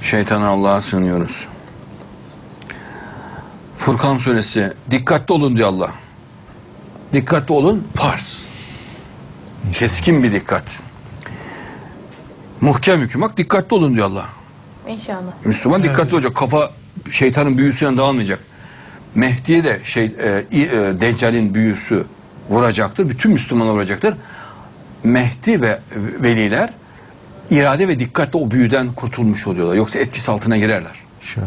Şeytana Allah'a sığınıyoruz. Furkan suresi dikkatli olun diyor Allah. Dikkatli olun farz. Keskin bir dikkat. Muhkem hüküm. Bak dikkatli olun diyor Allah. İnşallah. Müslüman dikkatli olacak. Kafa şeytanın büyüsüyle dağılmayacak. Mehdi'ye de şey e, e, Deccal'in büyüsü vuracaktır. Bütün Müslümanlar vuracaktır. Mehdi ve veliler irade ve dikkatle o büyüden kurtulmuş oluyorlar. Yoksa etkisi altına girerler. İnşallah.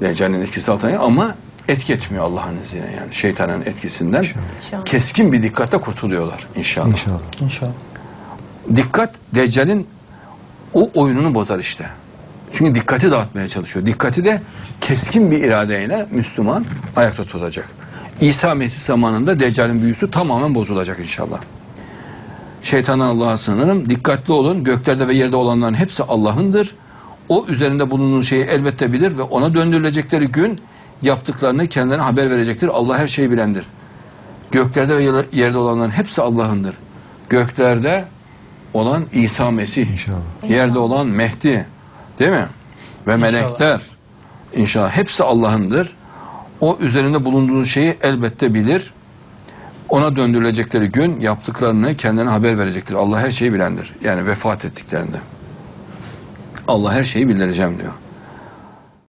Deccal'in etkisi altına girer ama etki etmiyor Allah'ın izniyle yani şeytanın etkisinden. İnşallah. Keskin bir dikkatle kurtuluyorlar inşallah. İnşallah. İnşallah. Dikkat Deccal'in o oyununu bozar işte. Çünkü dikkati dağıtmaya çalışıyor. Dikkati de keskin bir iradeyle Müslüman ayakta tutacak. İsa Mesih zamanında Deccal'in büyüsü tamamen bozulacak inşallah. Şeytandan Allah'a sığınırım. Dikkatli olun. Göklerde ve yerde olanların hepsi Allah'ındır. O üzerinde bulunduğun şeyi elbette bilir ve ona döndürülecekleri gün yaptıklarını kendilerine haber verecektir. Allah her şeyi bilendir. Göklerde ve yerde olanların hepsi Allah'ındır. Göklerde olan İsa Mesih. İnşallah. Yerde olan Mehdi. Değil mi? Ve melekler. İnşallah hepsi Allah'ındır. O üzerinde bulunduğu şeyi elbette bilir. Ona döndürülecekleri gün yaptıklarını kendine haber verecektir. Allah her şeyi bilendir. Yani vefat ettiklerinde. Allah her şeyi bildireceğim diyor.